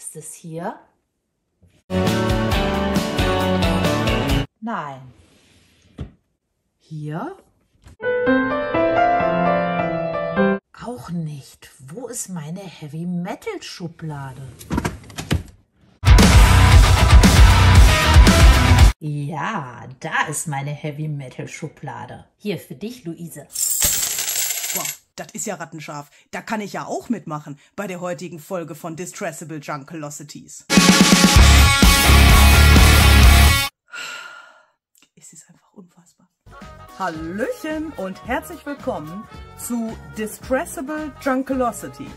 Ist es hier? Nein. Hier? Auch nicht. Wo ist meine Heavy Metal Schublade? Ja, da ist meine Heavy Metal Schublade. Hier für dich, Luise. Das ist ja rattenscharf. Da kann ich ja auch mitmachen bei der heutigen Folge von Distressable Junkelocities. Es ist einfach unfassbar. Hallöchen und herzlich willkommen zu Distressable Junkelocities.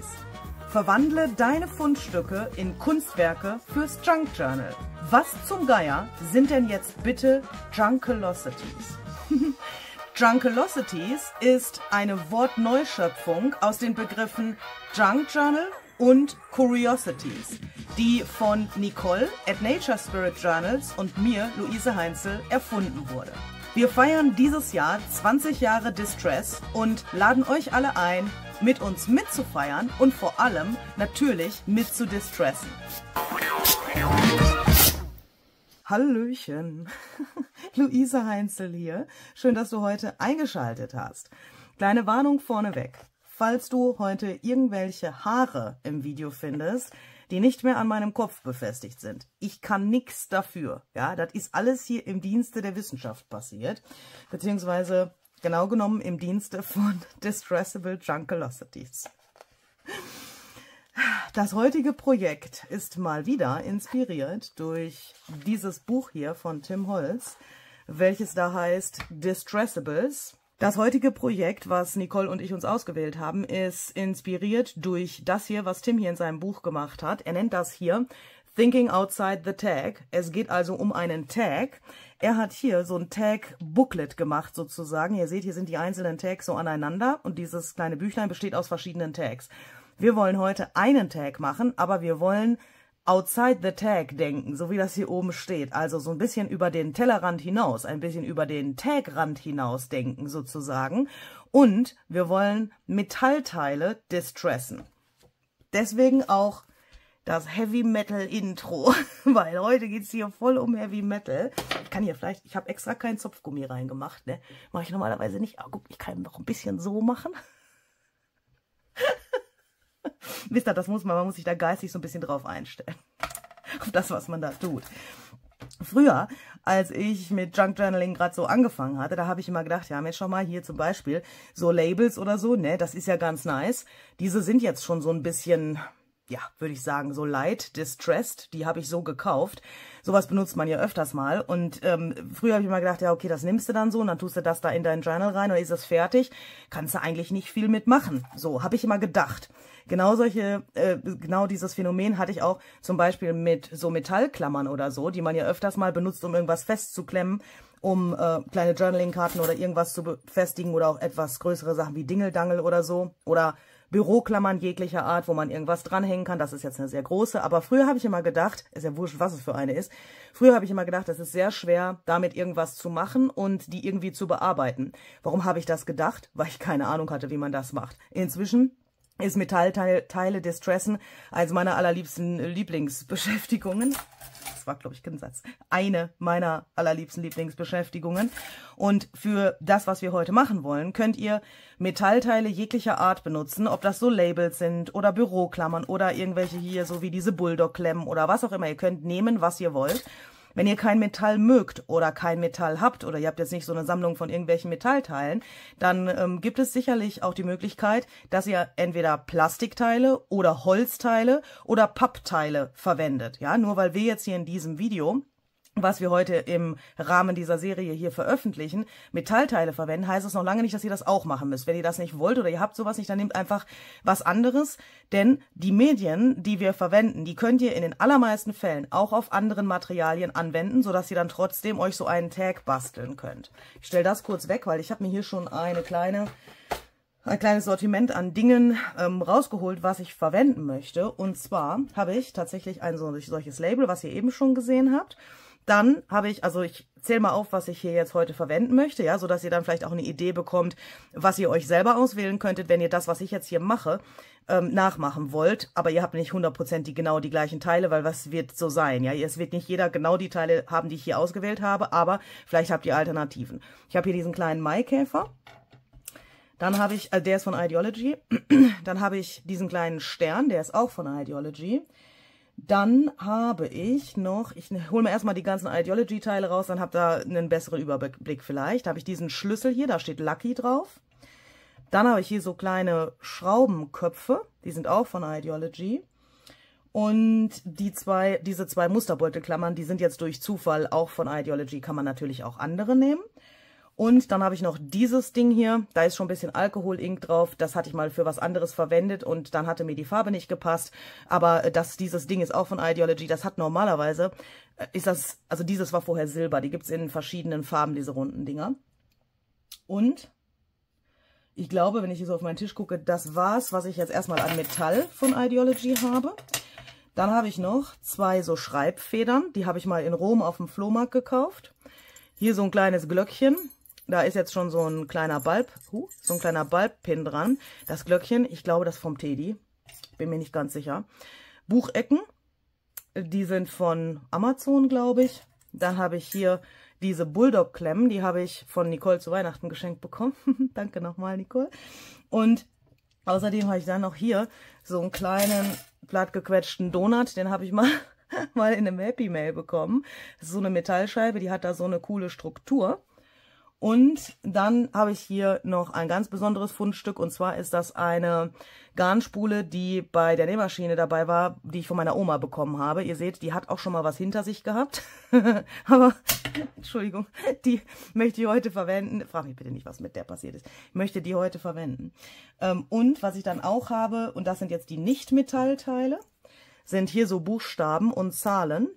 Verwandle deine Fundstücke in Kunstwerke fürs Junk Journal. Was zum Geier sind denn jetzt bitte Junkelocities? Junkelocities ist eine Wortneuschöpfung aus den Begriffen Junk Journal und Curiosities, die von Nicole at Nature Spirit Journals und mir, Luise Heinzel, erfunden wurde. Wir feiern dieses Jahr 20 Jahre Distress und laden euch alle ein, mit uns mitzufeiern und vor allem natürlich mitzudistressen. Hallöchen, Luise Heinzel hier. Schön, dass du heute eingeschaltet hast. Kleine Warnung vorneweg. Falls du heute irgendwelche Haare im Video findest, die nicht mehr an meinem Kopf befestigt sind. Ich kann nichts dafür. Ja, das ist alles hier im Dienste der Wissenschaft passiert. Beziehungsweise genau genommen im Dienste von Distressable Junkelocities. Das heutige Projekt ist mal wieder inspiriert durch dieses Buch hier von Tim Holz, welches da heißt Distressables. Das heutige Projekt, was Nicole und ich uns ausgewählt haben, ist inspiriert durch das hier, was Tim hier in seinem Buch gemacht hat. Er nennt das hier Thinking Outside the Tag. Es geht also um einen Tag. Er hat hier so ein Tag-Booklet gemacht sozusagen. Ihr seht, hier sind die einzelnen Tags so aneinander und dieses kleine Büchlein besteht aus verschiedenen Tags. Wir wollen heute einen Tag machen, aber wir wollen outside the tag denken, so wie das hier oben steht. Also so ein bisschen über den Tellerrand hinaus, ein bisschen über den Tagrand hinaus denken sozusagen. Und wir wollen Metallteile distressen. Deswegen auch das Heavy Metal Intro, weil heute geht's hier voll um Heavy Metal. Ich kann hier vielleicht, ich habe extra keinen Zopfgummi reingemacht, ne? Mache ich normalerweise nicht. Aber guck, ich kann noch ein bisschen so machen. Wisst ihr, das muss man, man muss sich da geistig so ein bisschen drauf einstellen. Auf das, was man da tut. Früher, als ich mit Junk Journaling gerade so angefangen hatte, da habe ich immer gedacht, ja, Mensch, schau mal, hier zum Beispiel so Labels oder so, ne, das ist ja ganz nice. Diese sind jetzt schon so ein bisschen, ja, würde ich sagen, so light, distressed, die habe ich so gekauft. Sowas benutzt man ja öfters mal. Und ähm, früher habe ich immer gedacht, ja, okay, das nimmst du dann so und dann tust du das da in dein Journal rein und ist es fertig. Kannst du eigentlich nicht viel mitmachen. So, habe ich immer gedacht. Genau solche, äh, genau dieses Phänomen hatte ich auch zum Beispiel mit so Metallklammern oder so, die man ja öfters mal benutzt, um irgendwas festzuklemmen, um äh, kleine Journaling-Karten oder irgendwas zu befestigen oder auch etwas größere Sachen wie Dingeldangel oder so. Oder Büroklammern jeglicher Art, wo man irgendwas dranhängen kann. Das ist jetzt eine sehr große. Aber früher habe ich immer gedacht, ist ja wurscht, was es für eine ist. Früher habe ich immer gedacht, es ist sehr schwer, damit irgendwas zu machen und die irgendwie zu bearbeiten. Warum habe ich das gedacht? Weil ich keine Ahnung hatte, wie man das macht. Inzwischen ist Metallteile distressen eines meiner allerliebsten Lieblingsbeschäftigungen. Das war, glaube ich, kein Satz. Eine meiner allerliebsten Lieblingsbeschäftigungen. Und für das, was wir heute machen wollen, könnt ihr Metallteile jeglicher Art benutzen, ob das so Labels sind oder Büroklammern oder irgendwelche hier, so wie diese Bulldog-Klemmen oder was auch immer. Ihr könnt nehmen, was ihr wollt. Wenn ihr kein Metall mögt oder kein Metall habt oder ihr habt jetzt nicht so eine Sammlung von irgendwelchen Metallteilen, dann ähm, gibt es sicherlich auch die Möglichkeit, dass ihr entweder Plastikteile oder Holzteile oder Pappteile verwendet. Ja, nur weil wir jetzt hier in diesem Video was wir heute im Rahmen dieser Serie hier veröffentlichen, Metallteile verwenden, heißt es noch lange nicht, dass ihr das auch machen müsst. Wenn ihr das nicht wollt oder ihr habt sowas nicht, dann nehmt einfach was anderes, denn die Medien, die wir verwenden, die könnt ihr in den allermeisten Fällen auch auf anderen Materialien anwenden, sodass ihr dann trotzdem euch so einen Tag basteln könnt. Ich stelle das kurz weg, weil ich habe mir hier schon eine kleine ein kleines Sortiment an Dingen ähm, rausgeholt, was ich verwenden möchte. Und zwar habe ich tatsächlich ein solches Label, was ihr eben schon gesehen habt. Dann habe ich, also ich zähle mal auf, was ich hier jetzt heute verwenden möchte, ja, sodass ihr dann vielleicht auch eine Idee bekommt, was ihr euch selber auswählen könntet, wenn ihr das, was ich jetzt hier mache, ähm, nachmachen wollt. Aber ihr habt nicht hundertprozentig genau die gleichen Teile, weil was wird so sein, ja. Es wird nicht jeder genau die Teile haben, die ich hier ausgewählt habe, aber vielleicht habt ihr Alternativen. Ich habe hier diesen kleinen Maikäfer. Dann habe ich, also der ist von Ideology. Dann habe ich diesen kleinen Stern, der ist auch von Ideology. Dann habe ich noch, ich hole mir erstmal die ganzen Ideology-Teile raus, dann habt ihr einen besseren Überblick vielleicht. Da habe ich diesen Schlüssel hier, da steht Lucky drauf. Dann habe ich hier so kleine Schraubenköpfe, die sind auch von Ideology. Und die zwei, diese zwei Musterbeutelklammern, die sind jetzt durch Zufall auch von Ideology, kann man natürlich auch andere nehmen. Und dann habe ich noch dieses Ding hier, da ist schon ein bisschen Alkohol-Ink drauf, das hatte ich mal für was anderes verwendet und dann hatte mir die Farbe nicht gepasst. Aber das, dieses Ding ist auch von Ideology, das hat normalerweise, äh, ist das, also dieses war vorher Silber, die gibt's in verschiedenen Farben, diese runden Dinger. Und ich glaube, wenn ich hier so auf meinen Tisch gucke, das war's, was ich jetzt erstmal an Metall von Ideology habe. Dann habe ich noch zwei so Schreibfedern, die habe ich mal in Rom auf dem Flohmarkt gekauft. Hier so ein kleines Glöckchen, da ist jetzt schon so ein kleiner Balb, huh, so ein kleiner Balbpin dran. Das Glöckchen, ich glaube, das vom Teddy. Bin mir nicht ganz sicher. Buchecken, die sind von Amazon, glaube ich. Dann habe ich hier diese Bulldog-Klemmen, die habe ich von Nicole zu Weihnachten geschenkt bekommen. Danke nochmal, Nicole. Und außerdem habe ich dann noch hier so einen kleinen plattgequetschten Donut, den habe ich mal, mal in einem Happy Mail bekommen. Das ist so eine Metallscheibe, die hat da so eine coole Struktur. Und dann habe ich hier noch ein ganz besonderes Fundstück und zwar ist das eine Garnspule, die bei der Nähmaschine dabei war, die ich von meiner Oma bekommen habe. Ihr seht, die hat auch schon mal was hinter sich gehabt. Aber, Entschuldigung, die möchte ich heute verwenden. Frag mich bitte nicht, was mit der passiert ist. Ich möchte die heute verwenden. Ähm, und was ich dann auch habe, und das sind jetzt die Nicht-Metallteile, sind hier so Buchstaben und Zahlen.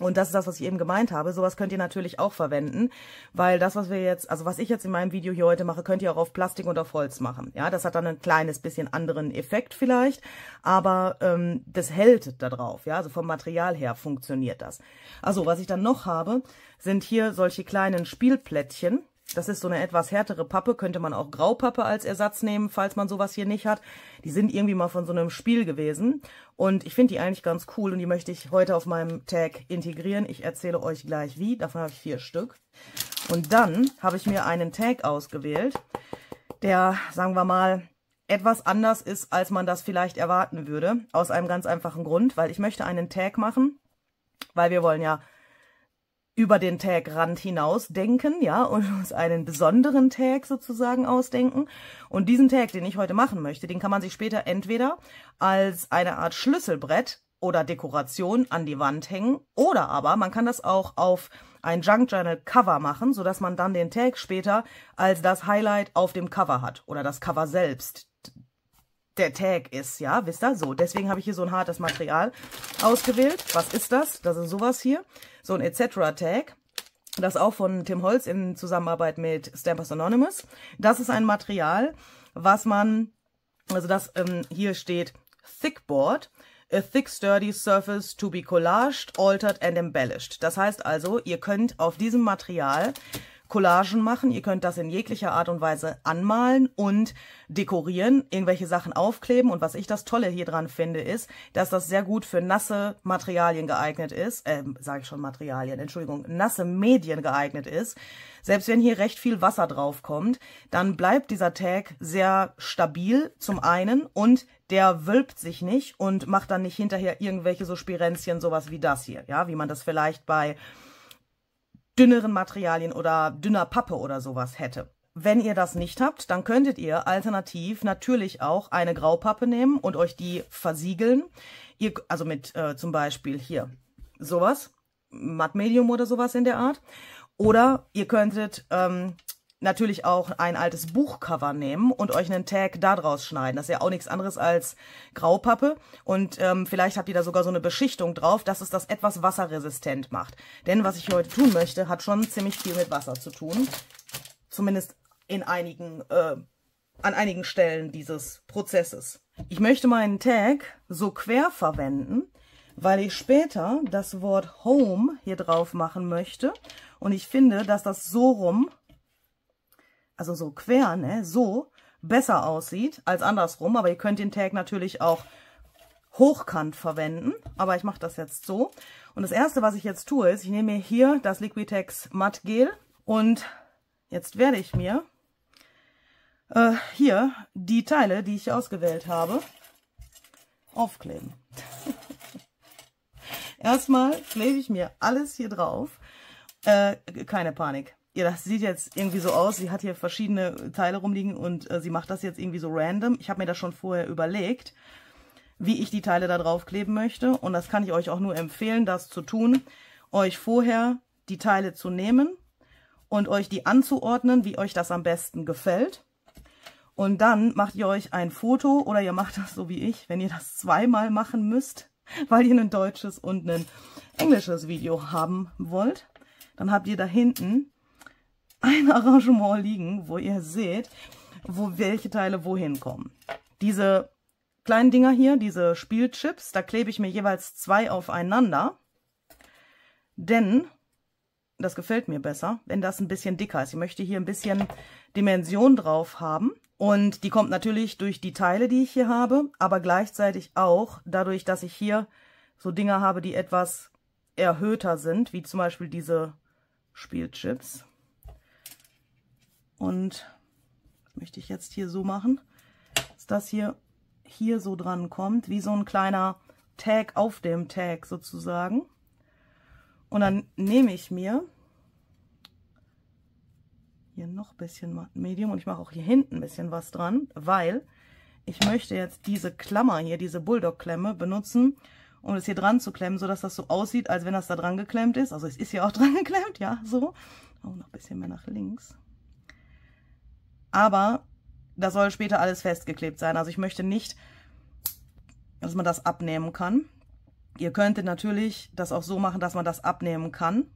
Und das ist das, was ich eben gemeint habe. Sowas könnt ihr natürlich auch verwenden, weil das, was wir jetzt, also was ich jetzt in meinem Video hier heute mache, könnt ihr auch auf Plastik und auf Holz machen. Ja, das hat dann ein kleines bisschen anderen Effekt vielleicht, aber ähm, das hält da drauf. Ja, also vom Material her funktioniert das. Also was ich dann noch habe, sind hier solche kleinen Spielplättchen. Das ist so eine etwas härtere Pappe, könnte man auch Graupappe als Ersatz nehmen, falls man sowas hier nicht hat. Die sind irgendwie mal von so einem Spiel gewesen und ich finde die eigentlich ganz cool und die möchte ich heute auf meinem Tag integrieren. Ich erzähle euch gleich wie, davon habe ich vier Stück. Und dann habe ich mir einen Tag ausgewählt, der, sagen wir mal, etwas anders ist, als man das vielleicht erwarten würde. Aus einem ganz einfachen Grund, weil ich möchte einen Tag machen, weil wir wollen ja über den Tag-Rand hinaus denken, ja, und uns einen besonderen Tag sozusagen ausdenken. Und diesen Tag, den ich heute machen möchte, den kann man sich später entweder als eine Art Schlüsselbrett oder Dekoration an die Wand hängen oder aber man kann das auch auf ein Junk Journal Cover machen, sodass man dann den Tag später als das Highlight auf dem Cover hat oder das Cover selbst der Tag ist, ja, wisst ihr? So, deswegen habe ich hier so ein hartes Material ausgewählt. Was ist das? Das ist sowas hier so ein Etc-Tag. Das auch von Tim Holz in Zusammenarbeit mit Stampers Anonymous. Das ist ein Material, was man, also das ähm, hier steht Thickboard, a thick sturdy surface to be collaged, altered and embellished. Das heißt also, ihr könnt auf diesem Material Collagen machen. Ihr könnt das in jeglicher Art und Weise anmalen und dekorieren, irgendwelche Sachen aufkleben. Und was ich das Tolle hier dran finde, ist, dass das sehr gut für nasse Materialien geeignet ist. Äh, sage ich schon Materialien, Entschuldigung, nasse Medien geeignet ist. Selbst wenn hier recht viel Wasser drauf kommt, dann bleibt dieser Tag sehr stabil zum einen und der wölbt sich nicht und macht dann nicht hinterher irgendwelche so Spirenzchen, sowas wie das hier, ja, wie man das vielleicht bei dünneren Materialien oder dünner Pappe oder sowas hätte. Wenn ihr das nicht habt, dann könntet ihr alternativ natürlich auch eine Graupappe nehmen und euch die versiegeln. Ihr, also mit äh, zum Beispiel hier sowas, Matt Medium oder sowas in der Art. Oder ihr könntet ähm, natürlich auch ein altes Buchcover nehmen und euch einen Tag da draus schneiden. Das ist ja auch nichts anderes als Graupappe. Und ähm, vielleicht habt ihr da sogar so eine Beschichtung drauf, dass es das etwas wasserresistent macht. Denn was ich heute tun möchte, hat schon ziemlich viel mit Wasser zu tun. Zumindest in einigen, äh, an einigen Stellen dieses Prozesses. Ich möchte meinen Tag so quer verwenden, weil ich später das Wort Home hier drauf machen möchte. Und ich finde, dass das so rum, also so quer, ne, so besser aussieht als andersrum. Aber ihr könnt den Tag natürlich auch hochkant verwenden. Aber ich mache das jetzt so. Und das erste, was ich jetzt tue, ist, ich nehme hier das Liquitex Matt Gel und jetzt werde ich mir äh, hier die Teile, die ich ausgewählt habe, aufkleben. Erstmal klebe ich mir alles hier drauf. Äh, keine Panik. Ja, das sieht jetzt irgendwie so aus. Sie hat hier verschiedene Teile rumliegen und äh, sie macht das jetzt irgendwie so random. Ich habe mir das schon vorher überlegt, wie ich die Teile da drauf kleben möchte. Und das kann ich euch auch nur empfehlen, das zu tun. Euch vorher die Teile zu nehmen und euch die anzuordnen, wie euch das am besten gefällt. Und dann macht ihr euch ein Foto oder ihr macht das so wie ich, wenn ihr das zweimal machen müsst, weil ihr ein deutsches und ein englisches Video haben wollt. Dann habt ihr da hinten ein Arrangement liegen, wo ihr seht, wo welche Teile wohin kommen. Diese kleinen Dinger hier, diese Spielchips, da klebe ich mir jeweils zwei aufeinander, denn das gefällt mir besser, wenn das ein bisschen dicker ist. Ich möchte hier ein bisschen Dimension drauf haben. Und die kommt natürlich durch die Teile, die ich hier habe, aber gleichzeitig auch dadurch, dass ich hier so Dinger habe, die etwas erhöhter sind, wie zum Beispiel diese Spielchips. Und das möchte ich jetzt hier so machen, dass das hier, hier so dran kommt, wie so ein kleiner Tag auf dem Tag sozusagen. Und dann nehme ich mir hier noch ein bisschen Medium und ich mache auch hier hinten ein bisschen was dran, weil ich möchte jetzt diese Klammer hier, diese Bulldog-Klemme benutzen, um es hier dran zu klemmen, sodass das so aussieht, als wenn das da dran geklemmt ist. Also es ist ja auch dran geklemmt, ja, so. Auch noch ein bisschen mehr nach links. Aber da soll später alles festgeklebt sein. Also ich möchte nicht, dass man das abnehmen kann. Ihr könntet natürlich das auch so machen, dass man das abnehmen kann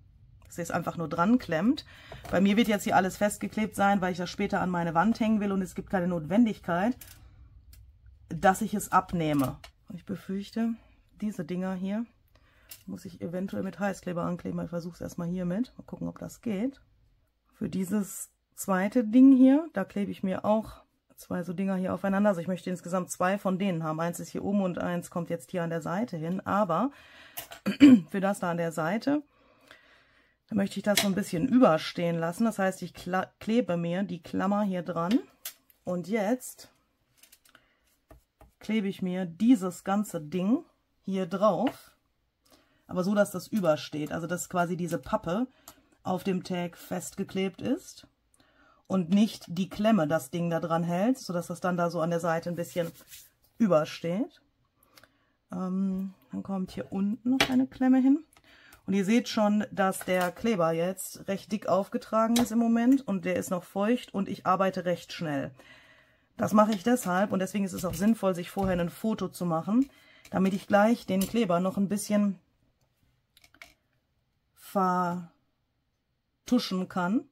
dass ihr es einfach nur dran klemmt. Bei mir wird jetzt hier alles festgeklebt sein, weil ich das später an meine Wand hängen will und es gibt keine Notwendigkeit, dass ich es abnehme. Ich befürchte, diese Dinger hier muss ich eventuell mit Heißkleber ankleben. Ich versuche es erstmal hier mit. Mal gucken, ob das geht. Für dieses zweite Ding hier, da klebe ich mir auch zwei so Dinger hier aufeinander. Also ich möchte insgesamt zwei von denen haben. Eins ist hier oben und eins kommt jetzt hier an der Seite hin. Aber für das da an der Seite dann möchte ich das so ein bisschen überstehen lassen. Das heißt, ich klebe mir die Klammer hier dran. Und jetzt klebe ich mir dieses ganze Ding hier drauf. Aber so, dass das übersteht. Also, dass quasi diese Pappe auf dem Tag festgeklebt ist. Und nicht die Klemme das Ding da dran hält, sodass das dann da so an der Seite ein bisschen übersteht. Ähm, dann kommt hier unten noch eine Klemme hin. Und ihr seht schon, dass der Kleber jetzt recht dick aufgetragen ist im Moment und der ist noch feucht und ich arbeite recht schnell. Das mache ich deshalb und deswegen ist es auch sinnvoll, sich vorher ein Foto zu machen, damit ich gleich den Kleber noch ein bisschen vertuschen kann.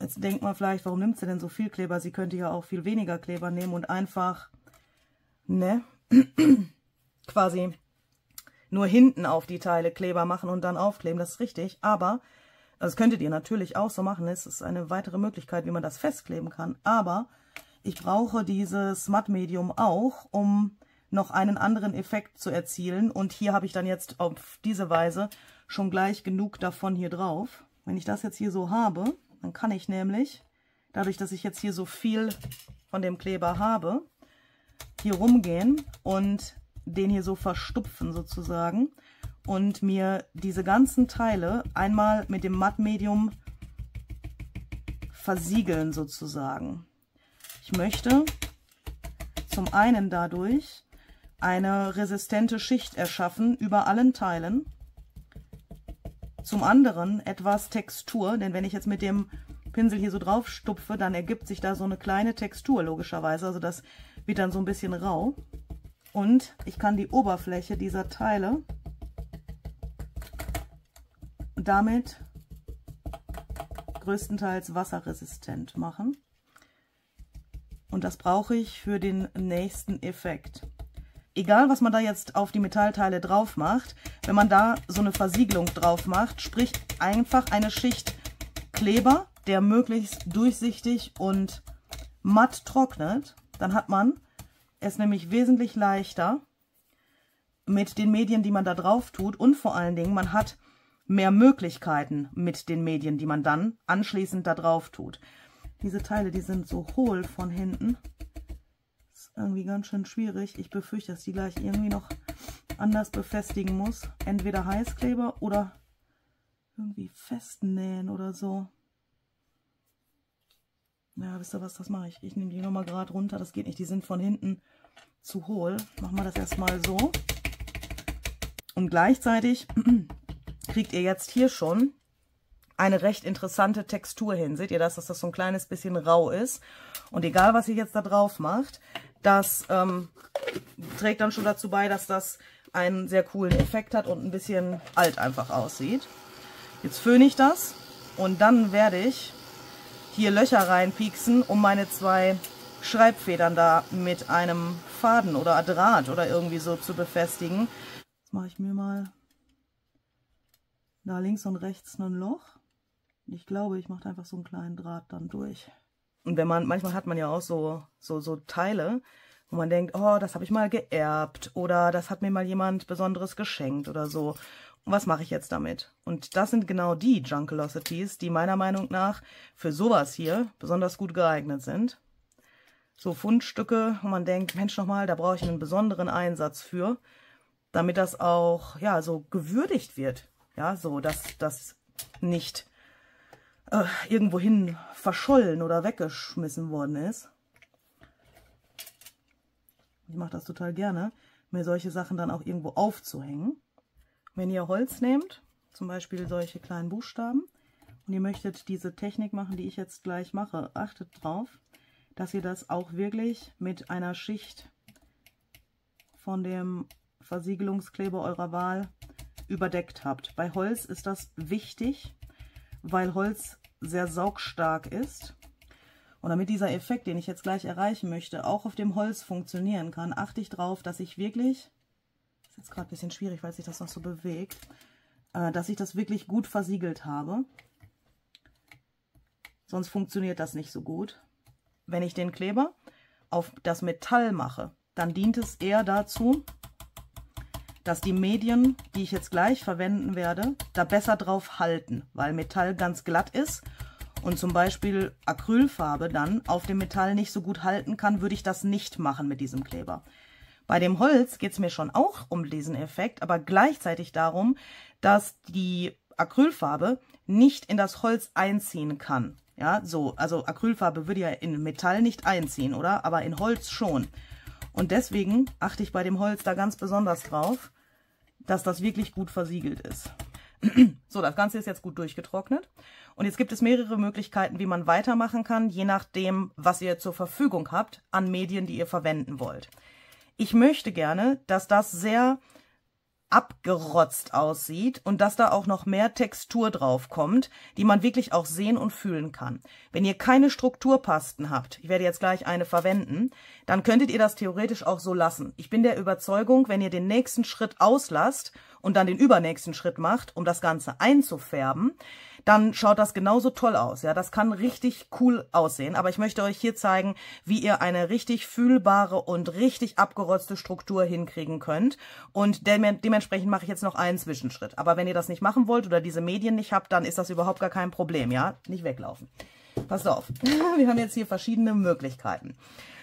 Jetzt denkt man vielleicht, warum nimmt sie denn so viel Kleber? Sie könnte ja auch viel weniger Kleber nehmen und einfach, ne, quasi nur hinten auf die Teile Kleber machen und dann aufkleben, das ist richtig, aber das könntet ihr natürlich auch so machen, es ist eine weitere Möglichkeit, wie man das festkleben kann, aber ich brauche dieses Mattmedium auch, um noch einen anderen Effekt zu erzielen. Und hier habe ich dann jetzt auf diese Weise schon gleich genug davon hier drauf. Wenn ich das jetzt hier so habe, dann kann ich nämlich, dadurch, dass ich jetzt hier so viel von dem Kleber habe, hier rumgehen und den hier so verstupfen sozusagen und mir diese ganzen Teile einmal mit dem Mattmedium versiegeln sozusagen. Ich möchte zum einen dadurch eine resistente Schicht erschaffen über allen Teilen. Zum anderen etwas Textur, denn wenn ich jetzt mit dem Pinsel hier so drauf stupfe, dann ergibt sich da so eine kleine Textur logischerweise. Also das wird dann so ein bisschen rau. Und ich kann die Oberfläche dieser Teile damit größtenteils wasserresistent machen. Und das brauche ich für den nächsten Effekt. Egal was man da jetzt auf die Metallteile drauf macht, wenn man da so eine Versiegelung drauf macht, sprich einfach eine Schicht Kleber, der möglichst durchsichtig und matt trocknet, dann hat man es nämlich wesentlich leichter mit den Medien, die man da drauf tut und vor allen Dingen, man hat mehr Möglichkeiten mit den Medien, die man dann anschließend da drauf tut. Diese Teile, die sind so hohl von hinten. Irgendwie ganz schön schwierig. Ich befürchte, dass die gleich irgendwie noch anders befestigen muss. Entweder Heißkleber oder irgendwie festnähen oder so. Ja, wisst ihr was, das mache ich. Ich nehme die nochmal gerade runter. Das geht nicht, die sind von hinten zu hohl. Machen wir das erstmal so. Und gleichzeitig kriegt ihr jetzt hier schon eine recht interessante Textur hin. Seht ihr das, dass das so ein kleines bisschen rau ist? Und egal, was ihr jetzt da drauf macht, das ähm, trägt dann schon dazu bei, dass das einen sehr coolen Effekt hat und ein bisschen alt einfach aussieht. Jetzt föhne ich das und dann werde ich hier Löcher reinpieksen, um meine zwei Schreibfedern da mit einem Faden oder Draht oder irgendwie so zu befestigen. Jetzt mache ich mir mal da links und rechts ein Loch. Ich glaube, ich mache einfach so einen kleinen Draht dann durch. Und wenn man, manchmal hat man ja auch so, so, so Teile, wo man denkt, oh, das habe ich mal geerbt oder das hat mir mal jemand Besonderes geschenkt oder so. Und was mache ich jetzt damit? Und das sind genau die Junkelocities, die meiner Meinung nach für sowas hier besonders gut geeignet sind. So Fundstücke, wo man denkt, Mensch nochmal, da brauche ich einen besonderen Einsatz für, damit das auch, ja, so gewürdigt wird. Ja, so, dass das nicht äh, irgendwohin verschollen oder weggeschmissen worden ist. Ich mache das total gerne, mir solche Sachen dann auch irgendwo aufzuhängen. Wenn ihr Holz nehmt, zum Beispiel solche kleinen Buchstaben, und ihr möchtet diese Technik machen, die ich jetzt gleich mache, achtet drauf, dass ihr das auch wirklich mit einer Schicht von dem Versiegelungskleber eurer Wahl überdeckt habt. Bei Holz ist das wichtig, weil Holz sehr saugstark ist. Und damit dieser Effekt, den ich jetzt gleich erreichen möchte, auch auf dem Holz funktionieren kann, achte ich darauf, dass ich wirklich, ist jetzt gerade ein bisschen schwierig, weil sich das noch so bewegt, äh, dass ich das wirklich gut versiegelt habe. Sonst funktioniert das nicht so gut. Wenn ich den Kleber auf das Metall mache, dann dient es eher dazu, dass die Medien, die ich jetzt gleich verwenden werde, da besser drauf halten, weil Metall ganz glatt ist und zum Beispiel Acrylfarbe dann auf dem Metall nicht so gut halten kann, würde ich das nicht machen mit diesem Kleber. Bei dem Holz geht es mir schon auch um diesen Effekt, aber gleichzeitig darum, dass die Acrylfarbe nicht in das Holz einziehen kann. Ja, so, also Acrylfarbe würde ja in Metall nicht einziehen, oder? Aber in Holz schon. Und deswegen achte ich bei dem Holz da ganz besonders drauf, dass das wirklich gut versiegelt ist. so, das Ganze ist jetzt gut durchgetrocknet. Und jetzt gibt es mehrere Möglichkeiten, wie man weitermachen kann, je nachdem, was ihr zur Verfügung habt an Medien, die ihr verwenden wollt. Ich möchte gerne, dass das sehr abgerotzt aussieht und dass da auch noch mehr Textur drauf kommt, die man wirklich auch sehen und fühlen kann. Wenn ihr keine Strukturpasten habt, ich werde jetzt gleich eine verwenden, dann könntet ihr das theoretisch auch so lassen. Ich bin der Überzeugung, wenn ihr den nächsten Schritt auslasst und dann den übernächsten Schritt macht, um das Ganze einzufärben, dann schaut das genauso toll aus. Ja, das kann richtig cool aussehen. Aber ich möchte euch hier zeigen, wie ihr eine richtig fühlbare und richtig abgerotzte Struktur hinkriegen könnt. Und dementsprechend mache ich jetzt noch einen Zwischenschritt. Aber wenn ihr das nicht machen wollt oder diese Medien nicht habt, dann ist das überhaupt gar kein Problem. Ja, nicht weglaufen. Passt auf. Wir haben jetzt hier verschiedene Möglichkeiten.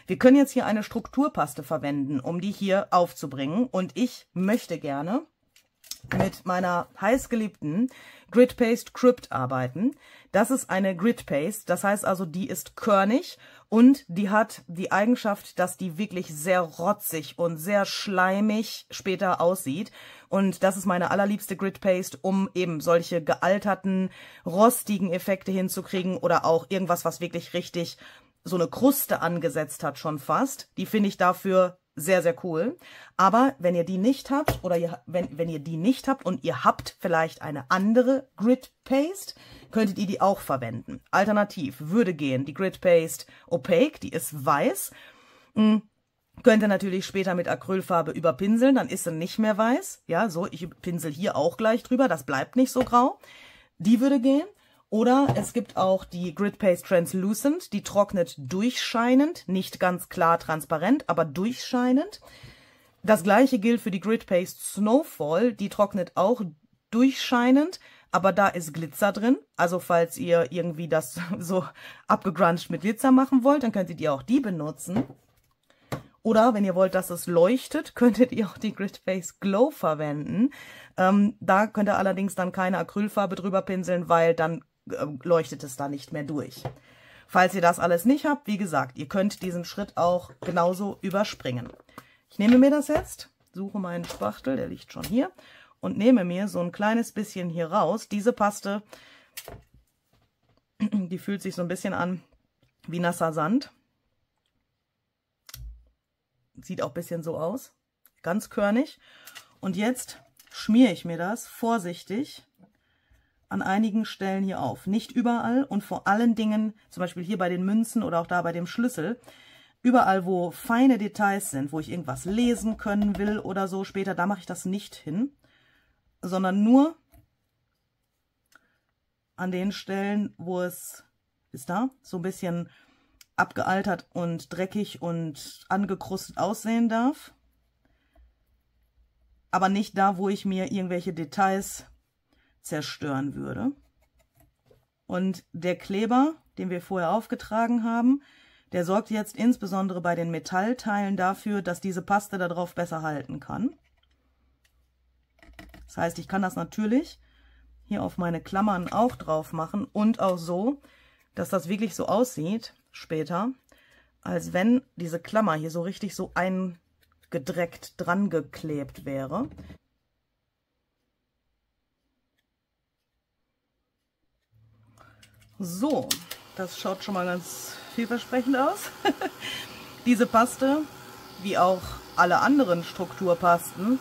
Wir können jetzt hier eine Strukturpaste verwenden, um die hier aufzubringen. Und ich möchte gerne mit meiner heißgeliebten Grid Paste Crypt arbeiten. Das ist eine Grid Paste, das heißt also, die ist körnig und die hat die Eigenschaft, dass die wirklich sehr rotzig und sehr schleimig später aussieht. Und das ist meine allerliebste Grid Paste, um eben solche gealterten, rostigen Effekte hinzukriegen oder auch irgendwas, was wirklich richtig so eine Kruste angesetzt hat schon fast. Die finde ich dafür sehr, sehr cool. Aber wenn ihr die nicht habt oder ihr, wenn, wenn ihr die nicht habt und ihr habt vielleicht eine andere Grid Paste, könntet ihr die auch verwenden. Alternativ würde gehen die Grid Paste Opaque, die ist weiß. Hm, Könnt ihr natürlich später mit Acrylfarbe überpinseln, dann ist sie nicht mehr weiß. Ja, so, ich pinsel hier auch gleich drüber, das bleibt nicht so grau. Die würde gehen. Oder es gibt auch die Grid Paste Translucent, die trocknet durchscheinend, nicht ganz klar transparent, aber durchscheinend. Das gleiche gilt für die Grid Paste Snowfall, die trocknet auch durchscheinend, aber da ist Glitzer drin. Also falls ihr irgendwie das so abgegruncht mit Glitzer machen wollt, dann könntet ihr auch die benutzen. Oder wenn ihr wollt, dass es leuchtet, könntet ihr auch die Grid Face Glow verwenden. Ähm, da könnt ihr allerdings dann keine Acrylfarbe drüber pinseln, weil dann leuchtet es da nicht mehr durch. Falls ihr das alles nicht habt, wie gesagt, ihr könnt diesen Schritt auch genauso überspringen. Ich nehme mir das jetzt, suche meinen Spachtel, der liegt schon hier, und nehme mir so ein kleines bisschen hier raus. Diese Paste, die fühlt sich so ein bisschen an wie nasser Sand. Sieht auch ein bisschen so aus. Ganz körnig. Und jetzt schmiere ich mir das vorsichtig an einigen Stellen hier auf. Nicht überall und vor allen Dingen, zum Beispiel hier bei den Münzen oder auch da bei dem Schlüssel, überall, wo feine Details sind, wo ich irgendwas lesen können will oder so später, da mache ich das nicht hin, sondern nur an den Stellen, wo es, ist da, so ein bisschen abgealtert und dreckig und angekrustet aussehen darf. Aber nicht da, wo ich mir irgendwelche Details zerstören würde. Und der Kleber, den wir vorher aufgetragen haben, der sorgt jetzt insbesondere bei den Metallteilen dafür, dass diese Paste darauf besser halten kann. Das heißt, ich kann das natürlich hier auf meine Klammern auch drauf machen und auch so, dass das wirklich so aussieht, später, als wenn diese Klammer hier so richtig so eingedreckt dran geklebt wäre. So, das schaut schon mal ganz vielversprechend aus. Diese Paste, wie auch alle anderen Strukturpasten,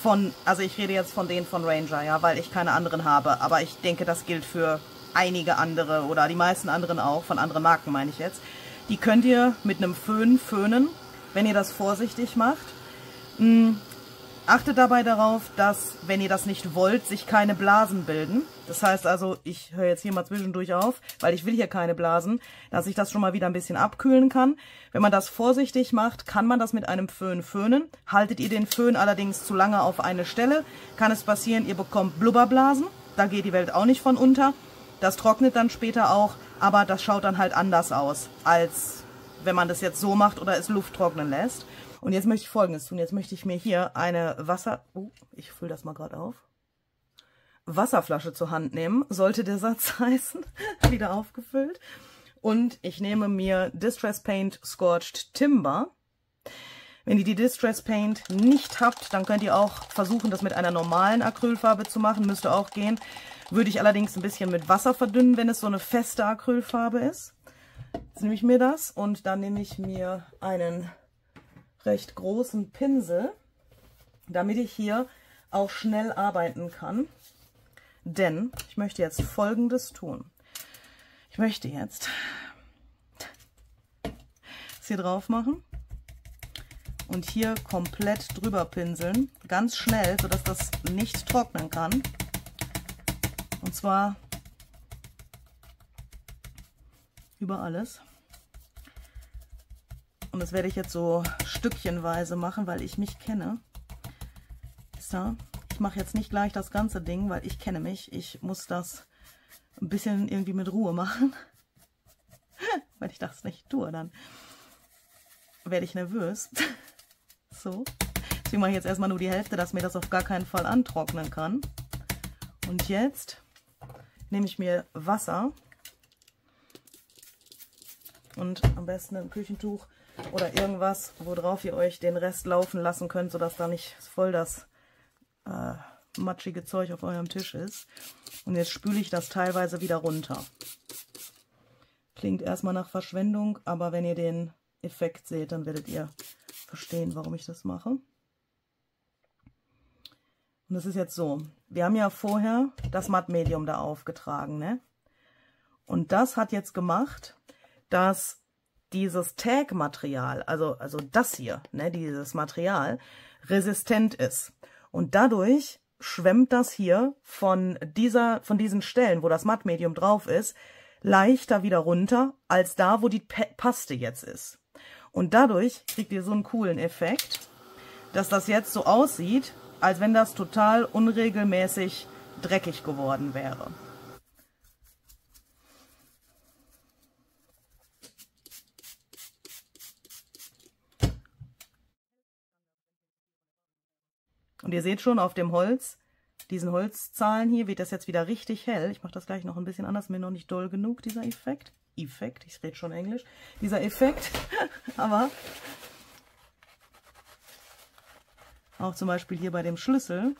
von, also ich rede jetzt von denen von Ranger, ja, weil ich keine anderen habe, aber ich denke, das gilt für einige andere oder die meisten anderen auch, von anderen Marken meine ich jetzt. Die könnt ihr mit einem Föhn föhnen, wenn ihr das vorsichtig macht. Achtet dabei darauf, dass, wenn ihr das nicht wollt, sich keine Blasen bilden. Das heißt also, ich höre jetzt hier mal zwischendurch auf, weil ich will hier keine Blasen, dass ich das schon mal wieder ein bisschen abkühlen kann. Wenn man das vorsichtig macht, kann man das mit einem Föhn föhnen. Haltet ihr den Föhn allerdings zu lange auf eine Stelle, kann es passieren, ihr bekommt Blubberblasen. Da geht die Welt auch nicht von unter. Das trocknet dann später auch, aber das schaut dann halt anders aus, als wenn man das jetzt so macht oder es Luft trocknen lässt. Und jetzt möchte ich Folgendes tun. Jetzt möchte ich mir hier eine Wasser... Oh, ich fülle das mal gerade auf. Wasserflasche zur Hand nehmen, sollte der Satz heißen. Wieder aufgefüllt. Und ich nehme mir Distress Paint Scorched Timber. Wenn ihr die Distress Paint nicht habt, dann könnt ihr auch versuchen, das mit einer normalen Acrylfarbe zu machen. Müsste auch gehen. Würde ich allerdings ein bisschen mit Wasser verdünnen, wenn es so eine feste Acrylfarbe ist. Jetzt nehme ich mir das und dann nehme ich mir einen recht großen Pinsel, damit ich hier auch schnell arbeiten kann. Denn ich möchte jetzt Folgendes tun. Ich möchte jetzt das hier drauf machen und hier komplett drüber pinseln, ganz schnell, sodass das nicht trocknen kann. Und zwar über alles. Und das werde ich jetzt so stückchenweise machen, weil ich mich kenne. So, ich mache jetzt nicht gleich das ganze Ding, weil ich kenne mich. Ich muss das ein bisschen irgendwie mit Ruhe machen. Wenn ich das nicht tue, dann werde ich nervös. so. Deswegen mache ich jetzt erstmal nur die Hälfte, dass mir das auf gar keinen Fall antrocknen kann. Und jetzt nehme ich mir Wasser und am besten ein Küchentuch oder irgendwas, worauf ihr euch den Rest laufen lassen könnt, sodass da nicht voll das äh, matschige Zeug auf eurem Tisch ist. Und jetzt spüle ich das teilweise wieder runter. Klingt erstmal nach Verschwendung, aber wenn ihr den Effekt seht, dann werdet ihr verstehen, warum ich das mache. Und das ist jetzt so. Wir haben ja vorher das Mattmedium da aufgetragen, ne? Und das hat jetzt gemacht, dass dieses Tag-Material, also, also das hier, ne, dieses Material, resistent ist. Und dadurch schwemmt das hier von dieser, von diesen Stellen, wo das Mattmedium drauf ist, leichter wieder runter, als da, wo die Paste jetzt ist. Und dadurch kriegt ihr so einen coolen Effekt, dass das jetzt so aussieht, als wenn das total unregelmäßig dreckig geworden wäre. Und ihr seht schon auf dem Holz, diesen Holzzahlen hier, wird das jetzt wieder richtig hell. Ich mache das gleich noch ein bisschen anders, mir noch nicht doll genug, dieser Effekt. Effekt, ich rede schon Englisch. Dieser Effekt, aber auch zum Beispiel hier bei dem Schlüssel,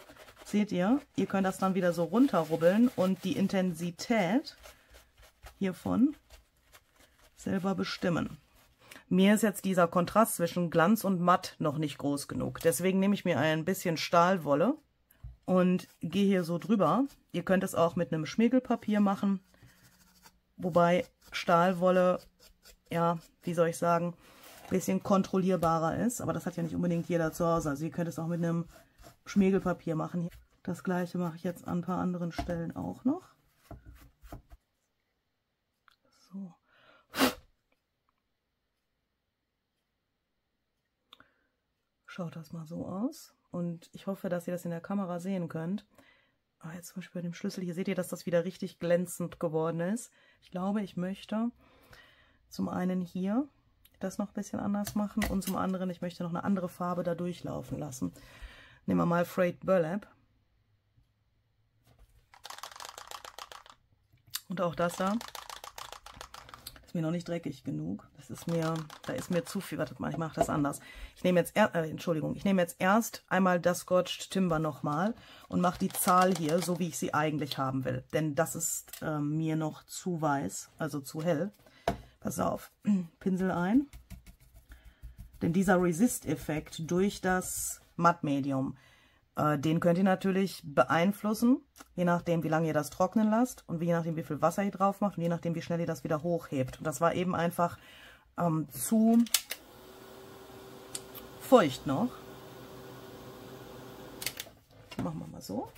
seht ihr, ihr könnt das dann wieder so runterrubbeln und die Intensität hiervon selber bestimmen. Mir ist jetzt dieser Kontrast zwischen Glanz und Matt noch nicht groß genug. Deswegen nehme ich mir ein bisschen Stahlwolle und gehe hier so drüber. Ihr könnt es auch mit einem Schmirgelpapier machen, wobei Stahlwolle, ja, wie soll ich sagen, ein bisschen kontrollierbarer ist. Aber das hat ja nicht unbedingt jeder zu Hause. Also ihr könnt es auch mit einem Schmirgelpapier machen. Das gleiche mache ich jetzt an ein paar anderen Stellen auch noch. So. Schaut das mal so aus. Und ich hoffe, dass ihr das in der Kamera sehen könnt. Ah, jetzt zum Beispiel bei dem Schlüssel, hier seht ihr, dass das wieder richtig glänzend geworden ist. Ich glaube, ich möchte zum einen hier das noch ein bisschen anders machen und zum anderen, ich möchte noch eine andere Farbe da durchlaufen lassen. Nehmen wir mal Freight Burlap. Und auch das da ist mir noch nicht dreckig genug. Das ist mir, da ist mir zu viel. Wartet mal, ich mache das anders. Ich nehme jetzt, er, äh, Entschuldigung, ich nehme jetzt erst einmal das Scotched Timber nochmal und mache die Zahl hier, so wie ich sie eigentlich haben will. Denn das ist äh, mir noch zu weiß, also zu hell. Pass auf, Pinsel ein. Denn dieser Resist-Effekt durch das Mattmedium, äh, den könnt ihr natürlich beeinflussen, je nachdem, wie lange ihr das trocknen lasst und je nachdem, wie viel Wasser ihr drauf macht und je nachdem, wie schnell ihr das wieder hochhebt. Und das war eben einfach ähm, zu feucht noch. Machen wir mal so.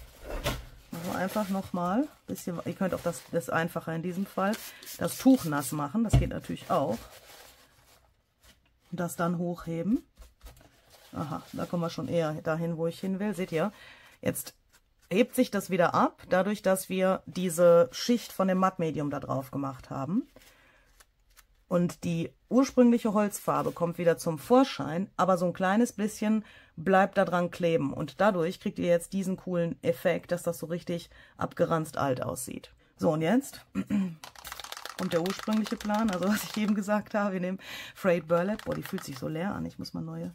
Machen wir einfach nochmal bisschen, ihr könnt auch das, das einfacher in diesem Fall, das Tuch nass machen, das geht natürlich auch. Und das dann hochheben. Aha, da kommen wir schon eher dahin, wo ich hin will. Seht ihr, jetzt hebt sich das wieder ab, dadurch, dass wir diese Schicht von dem Mattmedium da drauf gemacht haben. Und die ursprüngliche Holzfarbe kommt wieder zum Vorschein, aber so ein kleines bisschen bleibt da dran kleben. Und dadurch kriegt ihr jetzt diesen coolen Effekt, dass das so richtig abgeranzt alt aussieht. So, und jetzt kommt der ursprüngliche Plan, also was ich eben gesagt habe. Wir nehmen Freight Burlap. Boah, die fühlt sich so leer an. Ich muss mal neue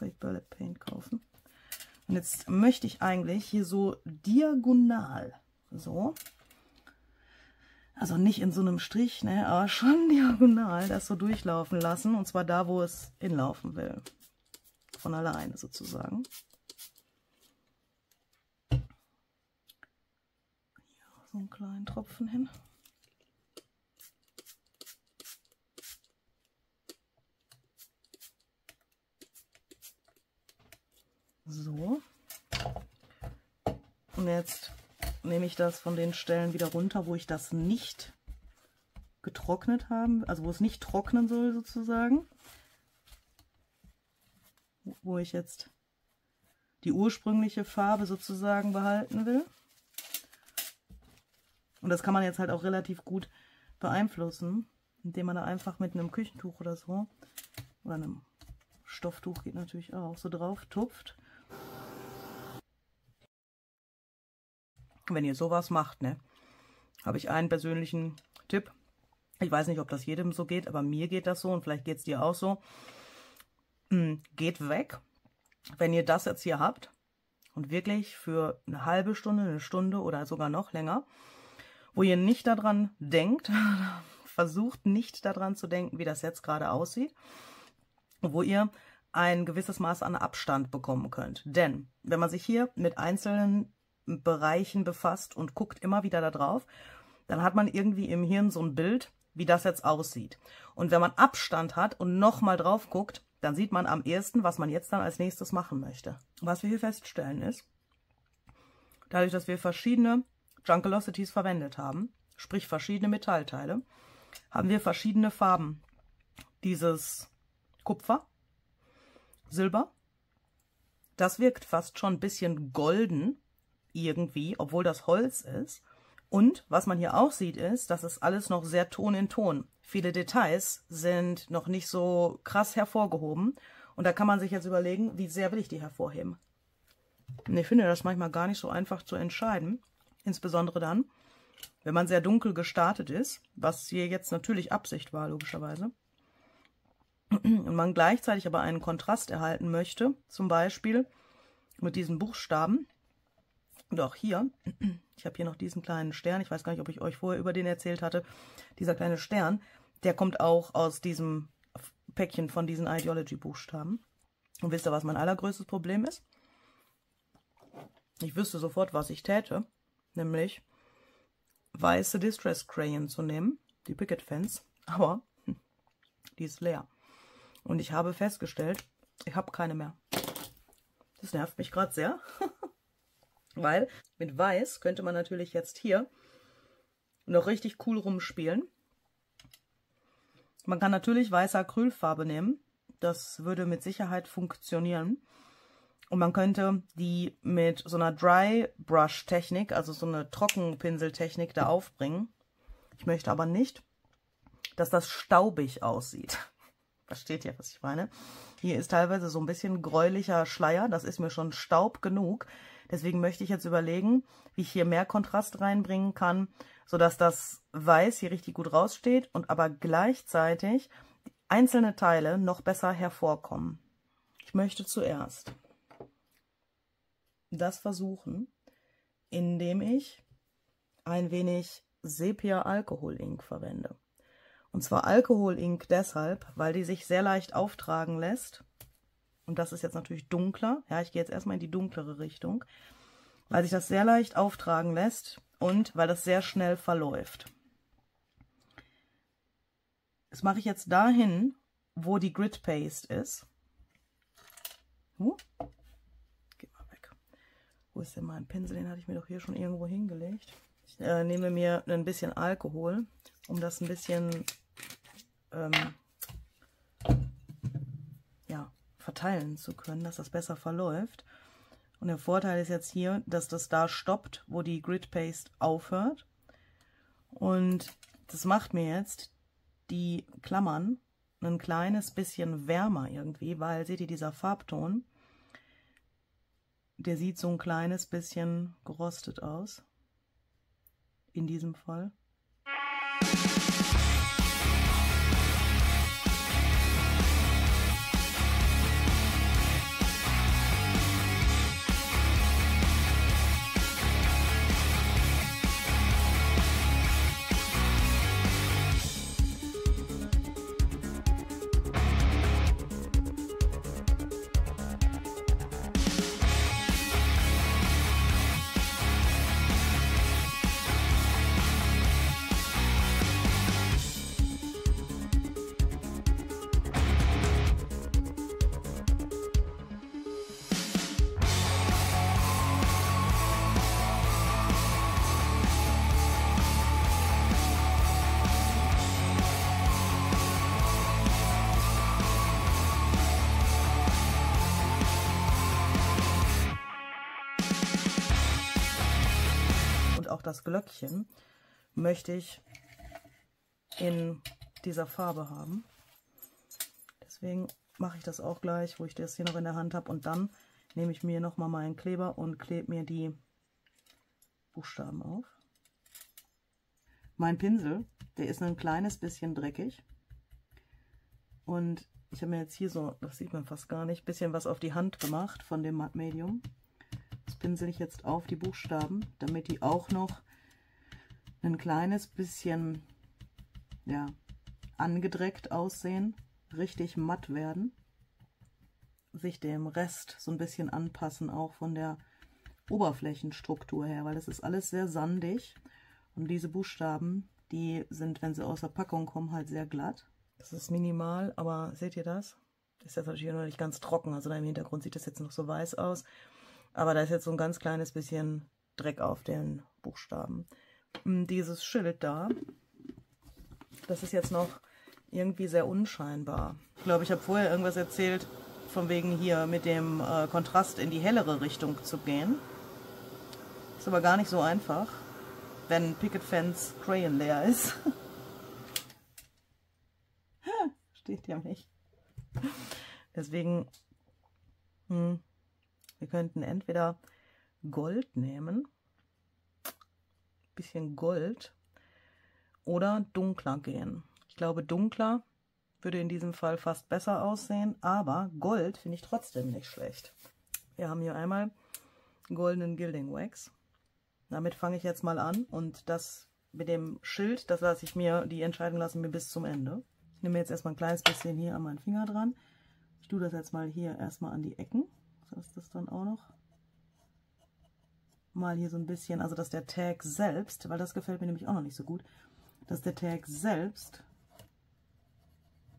Freight Burlap Paint kaufen. Und jetzt möchte ich eigentlich hier so diagonal, so, also nicht in so einem Strich, ne, aber schon diagonal das so durchlaufen lassen. Und zwar da, wo es hinlaufen will. Von alleine sozusagen. Hier so einen kleinen Tropfen hin. So. Und jetzt nehme ich das von den Stellen wieder runter, wo ich das nicht getrocknet habe, also wo es nicht trocknen soll sozusagen. Wo ich jetzt die ursprüngliche Farbe sozusagen behalten will. Und das kann man jetzt halt auch relativ gut beeinflussen, indem man da einfach mit einem Küchentuch oder so, oder einem Stofftuch geht natürlich auch, so drauf tupft. Wenn ihr sowas macht, ne, habe ich einen persönlichen Tipp. Ich weiß nicht, ob das jedem so geht, aber mir geht das so und vielleicht geht es dir auch so. Hm, geht weg, wenn ihr das jetzt hier habt und wirklich für eine halbe Stunde, eine Stunde oder sogar noch länger, wo ihr nicht daran denkt, versucht nicht daran zu denken, wie das jetzt gerade aussieht, wo ihr ein gewisses Maß an Abstand bekommen könnt. Denn wenn man sich hier mit einzelnen Bereichen befasst und guckt immer wieder da drauf, dann hat man irgendwie im Hirn so ein Bild, wie das jetzt aussieht. Und wenn man Abstand hat und nochmal drauf guckt, dann sieht man am ersten, was man jetzt dann als nächstes machen möchte. Was wir hier feststellen ist, dadurch, dass wir verschiedene Junkelocities verwendet haben, sprich verschiedene Metallteile, haben wir verschiedene Farben. Dieses Kupfer, Silber, das wirkt fast schon ein bisschen golden irgendwie, obwohl das Holz ist. Und was man hier auch sieht, ist, dass es alles noch sehr Ton in Ton. Viele Details sind noch nicht so krass hervorgehoben. Und da kann man sich jetzt überlegen, wie sehr will ich die hervorheben. Und ich finde das manchmal gar nicht so einfach zu entscheiden. Insbesondere dann, wenn man sehr dunkel gestartet ist, was hier jetzt natürlich Absicht war, logischerweise. Und man gleichzeitig aber einen Kontrast erhalten möchte, zum Beispiel mit diesen Buchstaben. Und auch hier, ich habe hier noch diesen kleinen Stern, ich weiß gar nicht, ob ich euch vorher über den erzählt hatte, dieser kleine Stern, der kommt auch aus diesem Päckchen von diesen Ideology-Buchstaben. Und wisst ihr, was mein allergrößtes Problem ist? Ich wüsste sofort, was ich täte, nämlich weiße Distress Crayon zu nehmen, die Picket Fence, aber die ist leer. Und ich habe festgestellt, ich habe keine mehr. Das nervt mich gerade sehr. Weil mit Weiß könnte man natürlich jetzt hier noch richtig cool rumspielen. Man kann natürlich weiße Acrylfarbe nehmen. Das würde mit Sicherheit funktionieren. Und man könnte die mit so einer Dry Brush Technik, also so eine Trockenpinseltechnik da aufbringen. Ich möchte aber nicht, dass das staubig aussieht. Versteht ihr, was ich meine? Hier ist teilweise so ein bisschen gräulicher Schleier. Das ist mir schon Staub genug. Deswegen möchte ich jetzt überlegen, wie ich hier mehr Kontrast reinbringen kann, sodass das Weiß hier richtig gut raussteht und aber gleichzeitig einzelne Teile noch besser hervorkommen. Ich möchte zuerst das versuchen, indem ich ein wenig Sepia-Alkohol-Ink verwende. Und zwar Alkohol-Ink deshalb, weil die sich sehr leicht auftragen lässt und das ist jetzt natürlich dunkler. Ja, ich gehe jetzt erstmal in die dunklere Richtung, weil sich das sehr leicht auftragen lässt und weil das sehr schnell verläuft. Das mache ich jetzt dahin, wo die Grid Paste ist. Uh, geh mal weg. Wo ist denn mein Pinsel? Den hatte ich mir doch hier schon irgendwo hingelegt. Ich äh, nehme mir ein bisschen Alkohol, um das ein bisschen ähm, verteilen zu können, dass das besser verläuft. Und der Vorteil ist jetzt hier, dass das da stoppt, wo die Grid Paste aufhört. Und das macht mir jetzt die Klammern ein kleines bisschen wärmer irgendwie, weil seht ihr, dieser Farbton, der sieht so ein kleines bisschen gerostet aus. In diesem Fall. Das Glöckchen möchte ich in dieser Farbe haben. Deswegen mache ich das auch gleich, wo ich das hier noch in der Hand habe. Und dann nehme ich mir nochmal meinen Kleber und klebe mir die Buchstaben auf. Mein Pinsel, der ist ein kleines bisschen dreckig. Und ich habe mir jetzt hier so, das sieht man fast gar nicht, bisschen was auf die Hand gemacht von dem Matt Medium pinsel ich jetzt auf die Buchstaben, damit die auch noch ein kleines bisschen ja, angedreckt aussehen, richtig matt werden, sich dem Rest so ein bisschen anpassen, auch von der Oberflächenstruktur her, weil das ist alles sehr sandig und diese Buchstaben Die sind, wenn sie aus der Packung kommen, halt sehr glatt. Das ist minimal, aber seht ihr das? Ist jetzt natürlich noch nicht ganz trocken. Also da im Hintergrund sieht das jetzt noch so weiß aus. Aber da ist jetzt so ein ganz kleines bisschen Dreck auf den Buchstaben. Hm, dieses Schild da, das ist jetzt noch irgendwie sehr unscheinbar. Ich glaube, ich habe vorher irgendwas erzählt, von wegen hier mit dem äh, Kontrast in die hellere Richtung zu gehen. Ist aber gar nicht so einfach, wenn Picket Fence Crayon leer ist. Steht ja nicht. Deswegen, hm, wir könnten entweder Gold nehmen, bisschen Gold, oder dunkler gehen. Ich glaube, dunkler würde in diesem Fall fast besser aussehen, aber Gold finde ich trotzdem nicht schlecht. Wir haben hier einmal goldenen Gilding Wax. Damit fange ich jetzt mal an und das mit dem Schild, das lasse ich mir, die Entscheidung lassen mir bis zum Ende. Ich nehme jetzt erstmal ein kleines bisschen hier an meinen Finger dran. Ich tue das jetzt mal hier erstmal an die Ecken, dass das dann auch noch mal hier so ein bisschen, also dass der Tag selbst, weil das gefällt mir nämlich auch noch nicht so gut, dass der Tag selbst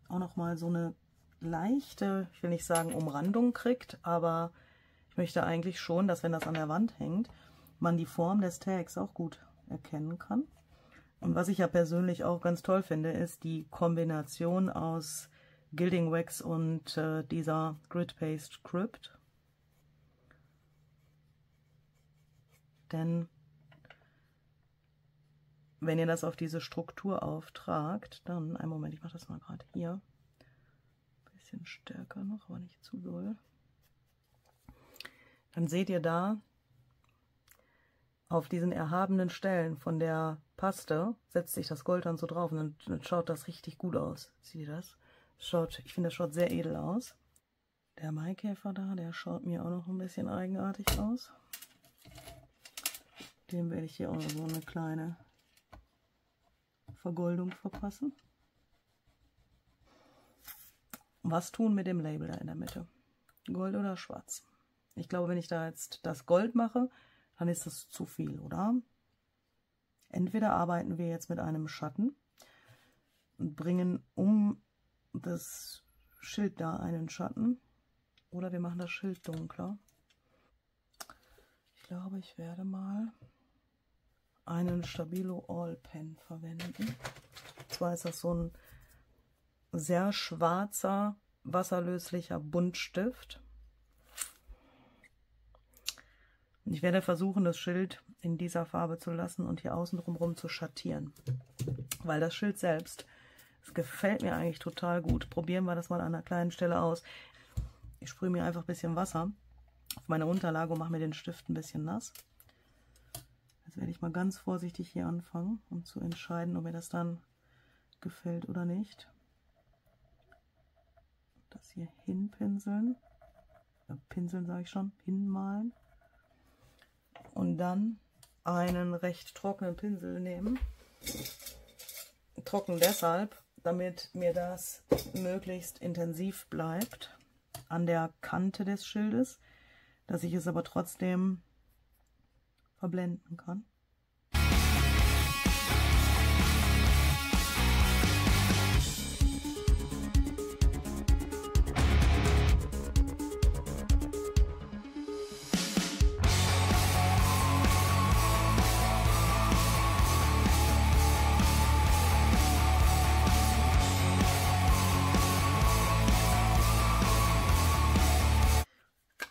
auch noch mal so eine leichte, ich will nicht sagen Umrandung kriegt, aber ich möchte eigentlich schon, dass wenn das an der Wand hängt, man die Form des Tags auch gut erkennen kann. Und was ich ja persönlich auch ganz toll finde, ist die Kombination aus Gilding Wax und äh, dieser Grid Paste Crypt. Denn wenn ihr das auf diese Struktur auftragt, dann, einen Moment, ich mache das mal gerade hier, ein bisschen stärker noch, aber nicht zu doll, dann seht ihr da auf diesen erhabenen Stellen von der Paste setzt sich das Gold dann so drauf und dann, schaut das richtig gut aus. Seht ihr das? Schaut, ich finde, das schaut sehr edel aus. Der Maikäfer da, der schaut mir auch noch ein bisschen eigenartig aus. Dem werde ich hier auch so eine kleine Vergoldung verpassen. Was tun mit dem Label da in der Mitte? Gold oder schwarz? Ich glaube, wenn ich da jetzt das Gold mache, dann ist das zu viel, oder? Entweder arbeiten wir jetzt mit einem Schatten und bringen um das Schild da einen Schatten oder wir machen das Schild dunkler. Ich glaube, ich werde mal einen Stabilo All Pen verwenden. Und zwar ist das so ein sehr schwarzer, wasserlöslicher Buntstift. Und ich werde versuchen, das Schild in dieser Farbe zu lassen und hier außen drumherum zu schattieren. Weil das Schild selbst, das gefällt mir eigentlich total gut. Probieren wir das mal an einer kleinen Stelle aus. Ich sprühe mir einfach ein bisschen Wasser auf meine Unterlage und mache mir den Stift ein bisschen nass. Jetzt werde ich mal ganz vorsichtig hier anfangen, um zu entscheiden, ob mir das dann gefällt oder nicht. Das hier hinpinseln. Äh, pinseln sage ich schon, hinmalen. Und dann einen recht trockenen Pinsel nehmen. Trocken deshalb, damit mir das möglichst intensiv bleibt an der Kante des Schildes, dass ich es aber trotzdem verblenden kann.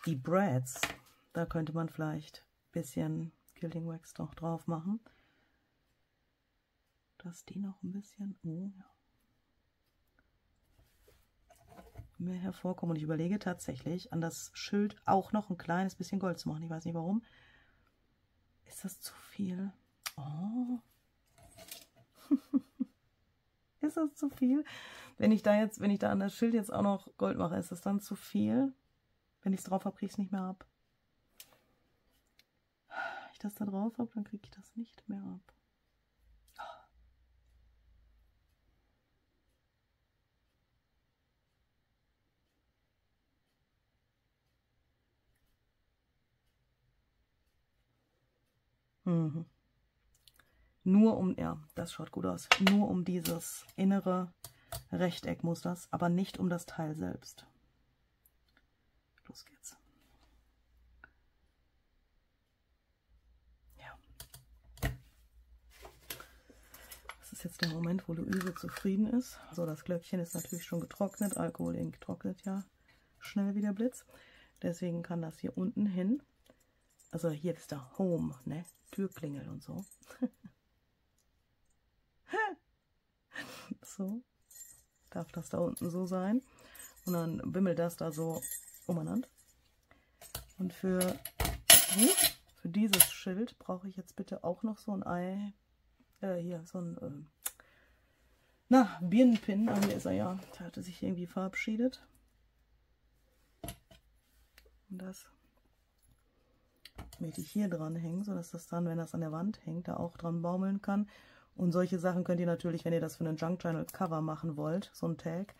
Die Breads, da könnte man vielleicht ein bisschen Gilding Wax noch drauf machen. Dass die noch ein bisschen oh, ja, mehr hervorkommen. Und ich überlege tatsächlich, an das Schild auch noch ein kleines bisschen Gold zu machen. Ich weiß nicht warum. Ist das zu viel? Oh. ist das zu viel? Wenn ich da jetzt, wenn ich da an das Schild jetzt auch noch Gold mache, ist das dann zu viel? Wenn ich es drauf habe, kriege ich es nicht mehr ab das da drauf habe, dann kriege ich das nicht mehr ab. Mhm. Nur um, ja, das schaut gut aus, nur um dieses innere Rechteck muss das, aber nicht um das Teil selbst. Los geht's. Ist jetzt der Moment, wo Luise zufrieden ist. So, das Glöckchen ist natürlich schon getrocknet. Alkoholink trocknet ja schnell wie der Blitz. Deswegen kann das hier unten hin. Also hier ist der Home, ne? Türklingel und so. so. Darf das da unten so sein. Und dann wimmelt das da so umeinander. Und für, für dieses Schild brauche ich jetzt bitte auch noch so ein Ei. Äh, hier, so ein, äh, na, Birnenpin. Ah, hier ist er ja. Der hatte sich irgendwie verabschiedet. Und das möchte ich hier dran hängen, sodass das dann, wenn das an der Wand hängt, da auch dran baumeln kann. Und solche Sachen könnt ihr natürlich, wenn ihr das für einen Junk Journal Cover machen wollt, so ein Tag,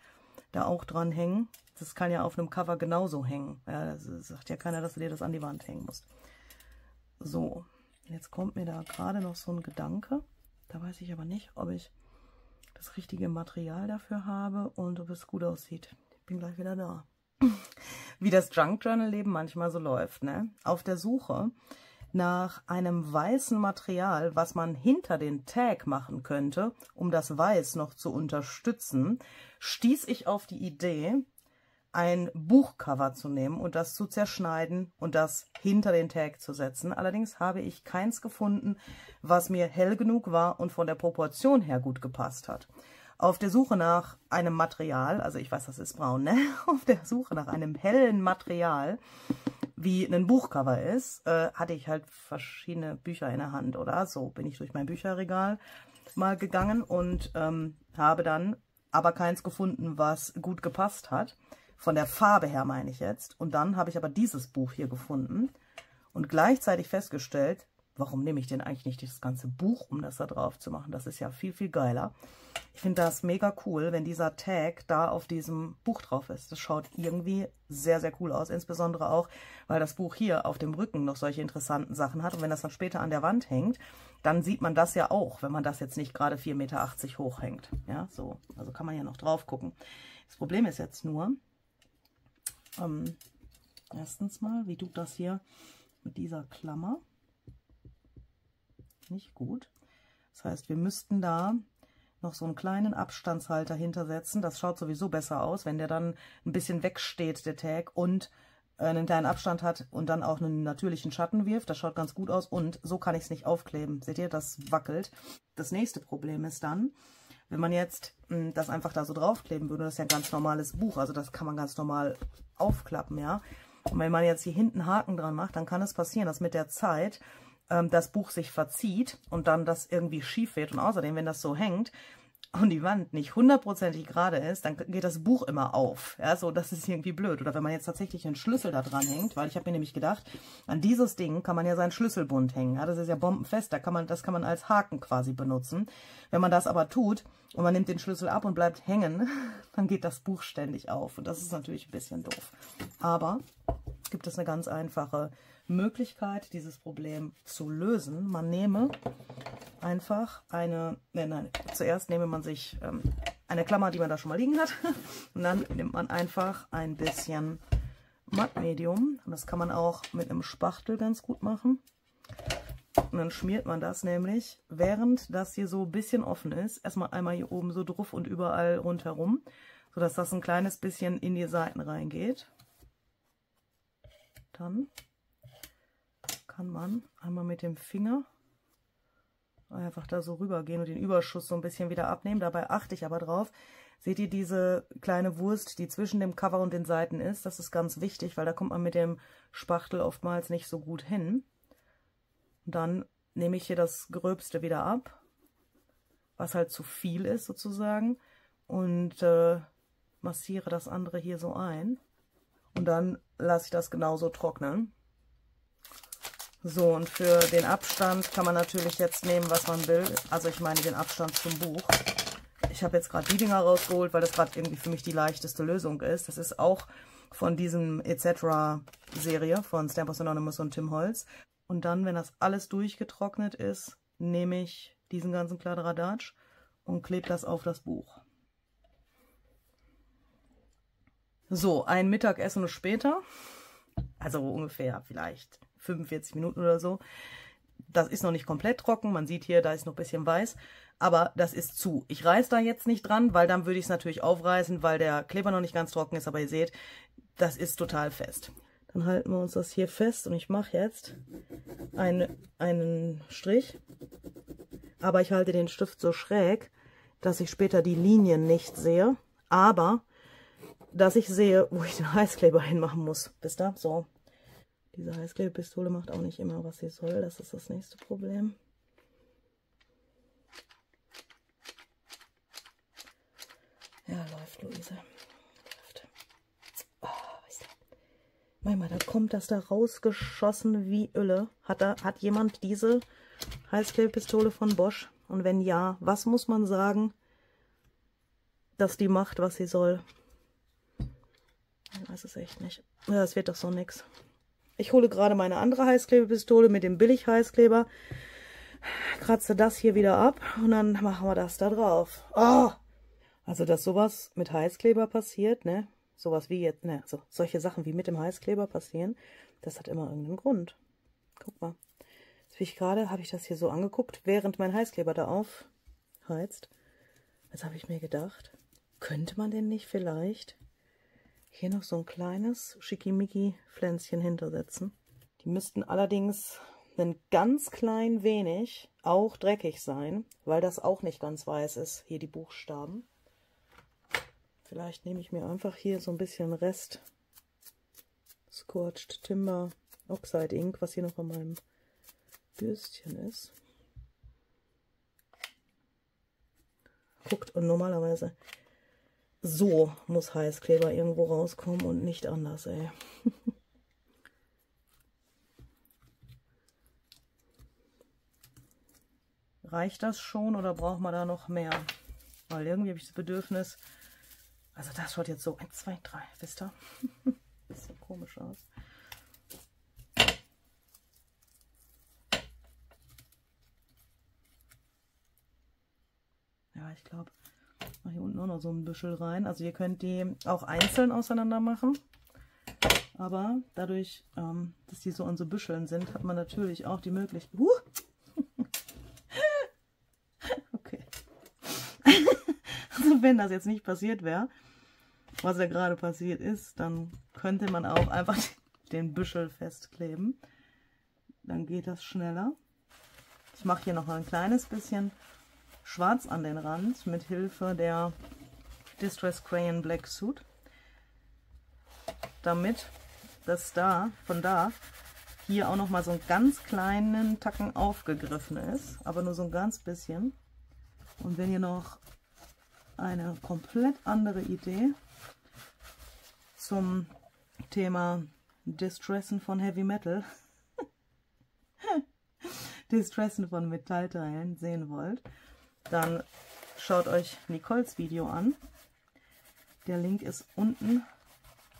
da auch dran hängen. Das kann ja auf einem Cover genauso hängen. Ja, das sagt ja keiner, dass du dir das an die Wand hängen musst. So, jetzt kommt mir da gerade noch so ein Gedanke. Da weiß ich aber nicht, ob ich das richtige Material dafür habe und ob es gut aussieht. Ich bin gleich wieder da wie das Junk Journal Leben manchmal so läuft. Ne? Auf der Suche nach einem weißen Material, was man hinter den Tag machen könnte, um das Weiß noch zu unterstützen, stieß ich auf die Idee, ein Buchcover zu nehmen und das zu zerschneiden und das hinter den Tag zu setzen. Allerdings habe ich keins gefunden, was mir hell genug war und von der Proportion her gut gepasst hat auf der Suche nach einem Material, also ich weiß, das ist braun, ne? Auf der Suche nach einem hellen Material, wie ein Buchcover ist, äh, hatte ich halt verschiedene Bücher in der Hand, oder? So bin ich durch mein Bücherregal mal gegangen und ähm, habe dann aber keins gefunden, was gut gepasst hat. Von der Farbe her meine ich jetzt. Und dann habe ich aber dieses Buch hier gefunden und gleichzeitig festgestellt, warum nehme ich denn eigentlich nicht das ganze Buch, um das da drauf zu machen? Das ist ja viel, viel geiler. Ich finde das mega cool, wenn dieser Tag da auf diesem Buch drauf ist. Das schaut irgendwie sehr, sehr cool aus. Insbesondere auch, weil das Buch hier auf dem Rücken noch solche interessanten Sachen hat. Und wenn das dann später an der Wand hängt, dann sieht man das ja auch, wenn man das jetzt nicht gerade 4,80 Meter hoch hängt. Ja, so. Also kann man ja noch drauf gucken. Das Problem ist jetzt nur, ähm, erstens mal, wie tut das hier mit dieser Klammer? Nicht gut. Das heißt, wir müssten da noch so einen kleinen Abstandshalter hintersetzen. Das schaut sowieso besser aus, wenn der dann ein bisschen wegsteht, der Tag, und äh, einen kleinen Abstand hat und dann auch einen natürlichen Schatten wirft. Das schaut ganz gut aus und so kann ich es nicht aufkleben. Seht ihr, das wackelt. Das nächste Problem ist dann, wenn man jetzt mh, hm, das einfach da so draufkleben würde, das ist ja ein ganz normales Buch, also das kann man ganz normal aufklappen, ja. Und wenn man jetzt hier hinten Haken dran macht, dann kann es passieren, dass mit der Zeit ähm, das Buch sich verzieht und dann das irgendwie schief wird. Und außerdem, wenn das so hängt und die Wand nicht hundertprozentig gerade ist, dann geht das Buch immer auf. Ja, so, das ist irgendwie blöd. Oder wenn man jetzt tatsächlich einen Schlüssel da dran hängt, weil ich habe mir nämlich gedacht, an dieses Ding kann man ja seinen Schlüsselbund hängen. Ja, das ist ja bombenfest, da kann man, das kann man als Haken quasi benutzen. Wenn man das aber tut und man nimmt den Schlüssel ab und bleibt hängen, dann geht das Buch ständig auf. Und das ist natürlich ein bisschen doof. Aber gibt es eine ganz einfache Möglichkeit, dieses Problem zu lösen. Man nehme einfach eine, nein, nein, zuerst nehme man sich ähm, eine Klammer, die man da schon mal liegen hat. Und dann nimmt man einfach ein bisschen Mattmedium. Das kann man auch mit einem Spachtel ganz gut machen. Und dann schmiert man das nämlich, während das hier so ein bisschen offen ist, erstmal einmal hier oben so drauf und überall rundherum, sodass das ein kleines bisschen in die Seiten reingeht. Dann kann man einmal mit dem Finger einfach da so rübergehen und den Überschuss so ein bisschen wieder abnehmen. Dabei achte ich aber drauf. Seht ihr diese kleine Wurst, die zwischen dem Cover und den Seiten ist? Das ist ganz wichtig, weil da kommt man mit dem Spachtel oftmals nicht so gut hin. Und dann nehme ich hier das Gröbste wieder ab, was halt zu viel ist sozusagen, und äh, massiere das andere hier so ein. Und dann lasse ich das genauso trocknen. So, und für den Abstand kann man natürlich jetzt nehmen, was man will. Also ich meine den Abstand zum Buch. Ich habe jetzt gerade die Dinger rausgeholt, weil das gerade irgendwie für mich die leichteste Lösung ist. Das ist auch von diesem Etc. Serie von Stampers Anonymous und Tim Holz. Und dann, wenn das alles durchgetrocknet ist, nehme ich diesen ganzen Kladderadatsch und klebe das auf das Buch. So, ein Mittagessen später, also ungefähr vielleicht 45 Minuten oder so. Das ist noch nicht komplett trocken, man sieht hier, da ist noch ein bisschen weiß, aber das ist zu. Ich reiße da jetzt nicht dran, weil dann würde ich es natürlich aufreißen, weil der Kleber noch nicht ganz trocken ist, aber ihr seht, das ist total fest. Dann halten wir uns das hier fest und ich mache jetzt eine, einen Strich, aber ich halte den Stift so schräg, dass ich später die Linien nicht sehe, aber dass ich sehe, wo ich den Heißkleber hinmachen muss. Wisst ihr? So. Diese Heißklebepistole macht auch nicht immer, was sie soll. Das ist das nächste Problem. Ja, läuft, Luise. Läuft. Oh, Manchmal, da kommt das da rausgeschossen wie Ölle. Hat, da, hat jemand diese Heißklebepistole von Bosch? Und wenn ja, was muss man sagen, dass die macht, was sie soll? Ich weiß es echt nicht. Das wird doch so nix. Ich hole gerade meine andere Heißklebepistole mit dem Billig-Heißkleber. Kratze das hier wieder ab und dann machen wir das da drauf. Oh! Also, dass sowas mit Heißkleber passiert, ne? Sowas wie jetzt, ne? Also solche Sachen wie mit dem Heißkleber passieren, das hat immer irgendeinen Grund. Guck mal. Jetzt wie ich gerade, habe ich das hier so angeguckt, während mein Heißkleber da aufheizt. Jetzt habe ich mir gedacht, könnte man denn nicht vielleicht hier noch so ein kleines Schickimicki-Pflänzchen hintersetzen. Die müssten allerdings ein ganz klein wenig auch dreckig sein, weil das auch nicht ganz weiß ist, hier die Buchstaben. Vielleicht nehme ich mir einfach hier so ein bisschen Rest Scorched Timber Oxide Ink, was hier noch an meinem Bürstchen ist. Guckt, und normalerweise so muss Heißkleber irgendwo rauskommen und nicht anders, ey. Reicht das schon oder braucht man da noch mehr? Weil irgendwie habe ich das Bedürfnis, also das schaut jetzt so 1, 2, 3, wisst ihr? das komisch aus. Ja, ich glaube, mache hier unten auch noch so ein Büschel rein. Also ihr könnt die auch einzeln auseinander machen. Aber dadurch, ähm, dass die so an so Büscheln sind, hat man natürlich auch die Möglichkeit... Uh! okay. also wenn das jetzt nicht passiert wäre, was ja gerade passiert ist, dann könnte man auch einfach den Büschel festkleben. Dann geht das schneller. Ich mache hier noch ein kleines bisschen schwarz an den Rand mit Hilfe der Distress Crayon Black Suit, damit das da, von da, hier auch noch mal so einen ganz kleinen Tacken aufgegriffen ist, aber nur so ein ganz bisschen. Und wenn ihr noch eine komplett andere Idee zum Thema Distressen von Heavy Metal, Distressen von Metallteilen sehen wollt, dann schaut euch Nicoles Video an. Der Link ist unten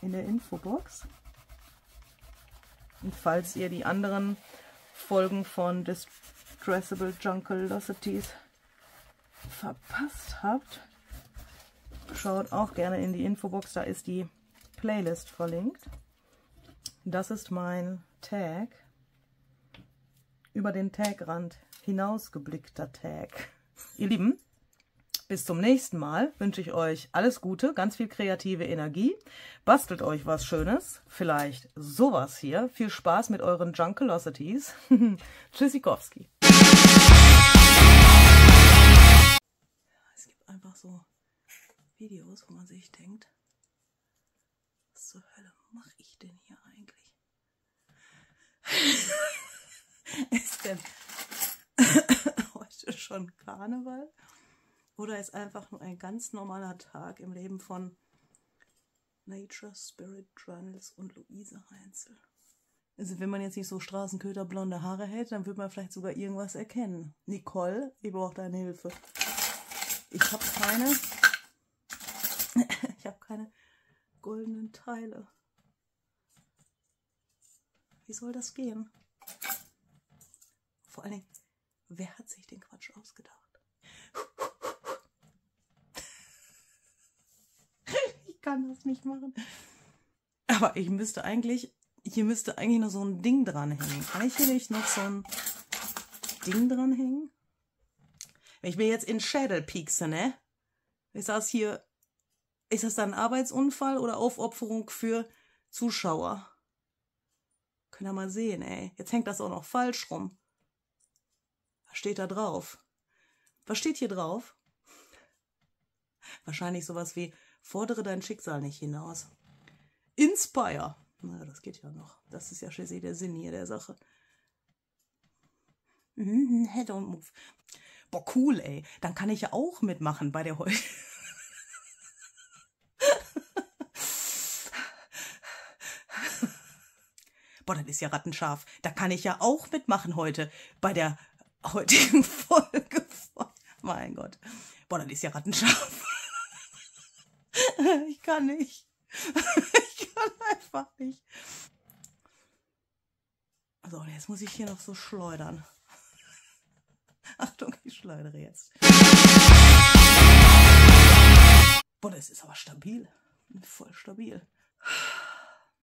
in der Infobox. Und falls ihr die anderen Folgen von Distressable Junkelocities verpasst habt, schaut auch gerne in die Infobox, da ist die Playlist verlinkt. Das ist mein Tag. Über den Tagrand hinausgeblickter Tag. Ihr Lieben, bis zum nächsten Mal wünsche ich euch alles Gute, ganz viel kreative Energie. Bastelt euch was Schönes, vielleicht sowas hier. Viel Spaß mit euren Junkelocities. Tschüssikowski. Es gibt einfach so Videos, wo man sich denkt, was zur Hölle mache ich denn hier eigentlich? ist denn heute schon Karneval? Oder ist einfach nur ein ganz normaler Tag im Leben von Nature Spirit Journals und Luise Heinzel? Also wenn man jetzt nicht so straßenköterblonde Haare hätte, dann würde man vielleicht sogar irgendwas erkennen. Nicole, ich brauche deine Hilfe. Ich habe keine, ich habe keine goldenen Teile. Wie soll das gehen? Vor allen Dingen, wer hat sich den Quatsch ausgedacht? Ich kann das nicht machen. Aber ich müsste eigentlich, hier müsste eigentlich noch so ein Ding dranhängen. Kann ich hier nicht noch so ein Ding dranhängen? Wenn ich mir jetzt in Schädel piekse, ne? Ist das hier, ist das dann Arbeitsunfall oder Aufopferung für Zuschauer? Können wir mal sehen, ey. Jetzt hängt das auch noch falsch rum. Steht da drauf? Was steht hier drauf? Wahrscheinlich sowas wie, fordere dein Schicksal nicht hinaus. Inspire. Na, das geht ja noch. Das ist ja schließlich der Sinn hier der Sache. Mhm, head on move. Boah, cool, ey. Dann kann ich ja auch mitmachen bei der heute. Boah, das ist ja rattenscharf. Da kann ich ja auch mitmachen heute bei der heutigen Folge. Mein Gott. Boah, das ist ja rattenscharf. Ich kann nicht. Ich kann einfach nicht. So, jetzt muss ich hier noch so schleudern. Achtung, ich schleudere jetzt. Boah, das ist aber stabil. Voll stabil.